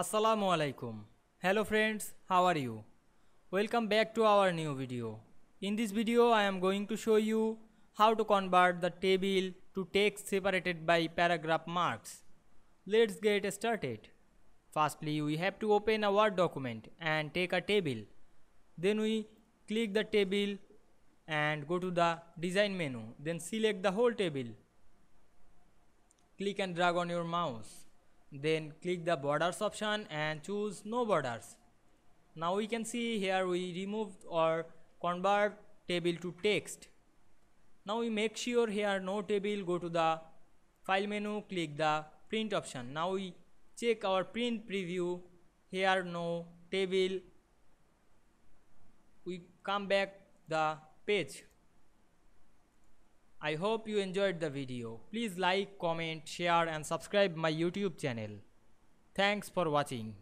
Assalamu alaikum. Hello friends, how are you? Welcome back to our new video. In this video I am going to show you how to convert the table to text separated by paragraph marks. Let's get started. Firstly we have to open a word document and take a table. Then we click the table and go to the design menu. Then select the whole table. Click and drag on your mouse then click the borders option and choose no borders now we can see here we removed or convert table to text now we make sure here no table go to the file menu click the print option now we check our print preview here no table we come back the page I hope you enjoyed the video. Please like, comment, share and subscribe my YouTube channel. Thanks for watching.